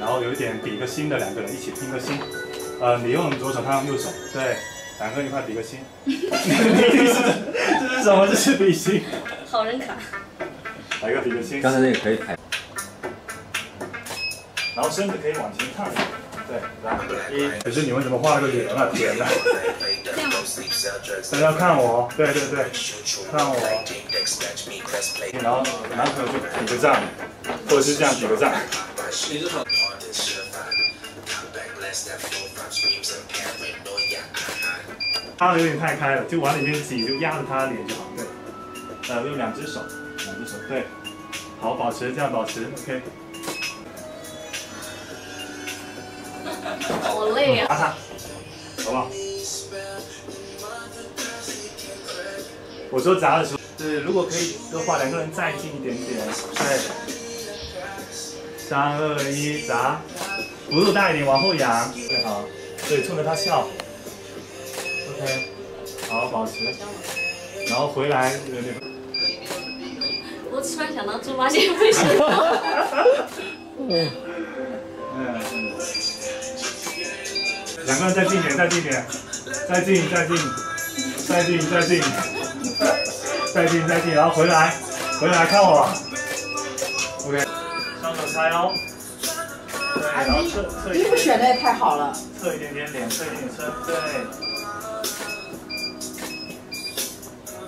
然后有一点比个心的两个人一起拼个心。呃，你用左手，他用右手，对，两个人一块比个心。这是什么？这是比心。好人卡。来个比个心。刚才那个可以拍。然后身子可以往前看。对，来一。可是你为什么画了个脸啊？天哪！大家看我，对对对，看我。然后男朋友就比个赞，或者是这样比个赞。他有点太开了，就往里面挤，就压着他的脸就好。对，呃，用两只手，两只手，对，好，保持这样，保持，OK。好累啊！打他，好不好？我说砸的时候，是如果可以的话，两个人再近一点点，对。三二一，砸，幅度大一点，往后仰，对，好，对，冲着他笑。OK，好，保持，然后回来，我突然想到猪八戒为什么？嗯，两个人再近一点，再近一点，再近，再近，再近，再进，再进，然后回来，回来看我。OK，双手叉腰。对，然后侧侧衣服选的也太好了。侧一点点脸，侧一点身，对。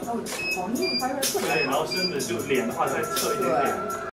哦，黄衣服拍出来特别。对，然后身子就脸的话再侧一点点。